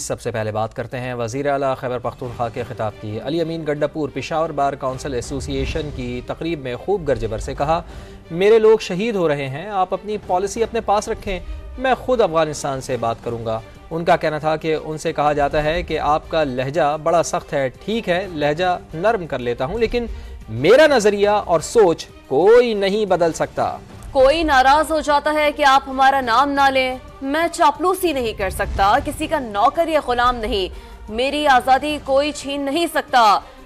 सबसे पहले बात करते हैं वज़ीर अला खैबर पख्तूनख्वा के खिताब की। Ali Amin Gandapur Peshawar bar council association की तकरीब में खूब गर्जबर से कहा, मेरे लोग शहीद हो रहे हैं, आप अपनी पॉलिसी अपने पास रखें, मैं खुद अफ़गानिस्तान से बात करूँगा। उनका कहना था कि उनसे कहा जाता है कि आपका लहजा बड़ा सख्त है, ठीक है, लहजा नरम कर लेता हूँ, लेकिन मेरा नज़रिया और सोच कोई नहीं बदल सकता। कोई नाराज़ हो जाता है कि आप हमारा नाम ना लें। मैं चापलूसी नहीं कर सकता, किसी का नौकर या गुलाम नहीं। मेरी आज़ादी कोई छीन नहीं सकता।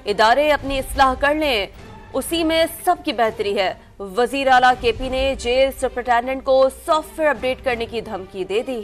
इदारे अपनी इसलाह कर लें। उसी में सबकी बेहतरी है। वज़ीर अला के पी ने जेल सुपरिटेंडेंट को सॉफ्टवेयर अपडेट करने की धमकी दे दी।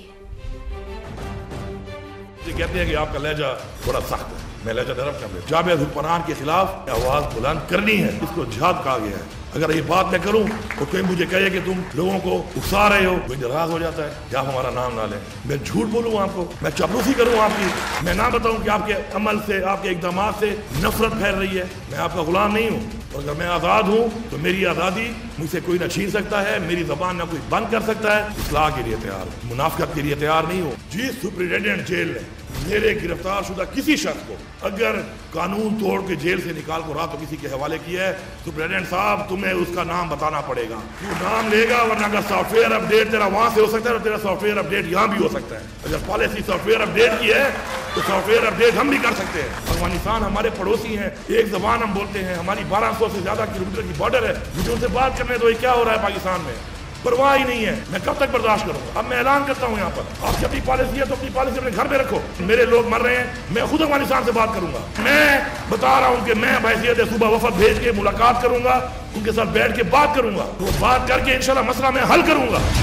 ये कहते हैं कि आपका लहजा बड़ा सख्त है। मैं लहजा नरम कर जावेद हुक्मरान के खिलाफ आवाज़ बुलंद करनी है। इसको जिहाद कहा गया है। अगर ये बात मैं करूँ तो कोई मुझे कहे कि तुम लोगों को उकसा रहे हो, कोई नाराज़ हो जाता है कि आप हमारा नाम ना लें। मैं झूठ बोलूँ आपको? मैं चपलूसी करूँ आपकी? मैं ना बताऊँ कि आपके अमल से, आपके इकदाम से नफरत फैल रही है? मैं आपका गुलाम नहीं हूँ। अगर मैं आज़ाद हूँ तो मेरी आज़ादी मुझसे कोई ना छीन सकता है, मेरी जबान ना कोई बंद कर सकता है। इसलाह के लिए तैयार मुनाफत के लिए तैयार नहीं हो। जी, सुप्रिटेंडेंट जेल ने मेरे गिरफ़्तार शुदा किसी शख्स को अगर कानून तोड़ के जेल से निकाल को रात किसी के हवाले किया है, सुप्रिटेंडेंट साहब, तुम्हें उसका नाम बताना पड़ेगा। तू नाम लेगा, वरना अगर सॉफ्टवेयर अपडेट तेरा वहाँ से हो सकता है और तेरा सॉफ्टवेयर अपडेट यहाँ भी हो सकता है। अगर पॉलिसी सॉफ्टवेयर अपडेट की है तो सॉफ्टवेयर अपडेट हम भी कर सकते हैं। अफ़गानिस्तान हमारे पड़ोसी हैं। एक जबान हम बोलते हैं, हमारी 1200 से ज़्यादा किलोमीटर की बॉर्डर है। मुझे उनसे बात करने दो क्या हो रहा है पाकिस्तान में? परवाह ही नहीं है। मैं कब तक बर्दाश्त करूँगा अब मैं ऐलान करता हूँ यहाँ पर। आपकी अपनी पॉलिसी है तो अपनी पॉलिसी अपने घर में रखो। मेरे लोग मर रहे हैं। मैं खुद अफ़गानिस्तान से बात करूँगा। मैं बता रहा हूँ कि मैं हैसियत सुबह वफद भेज के मुलाकात करूँगा। उनके साथ बैठ के बात करूँगा। तो बात करके इंशाल्लाह मसला मैं हल करूँगा।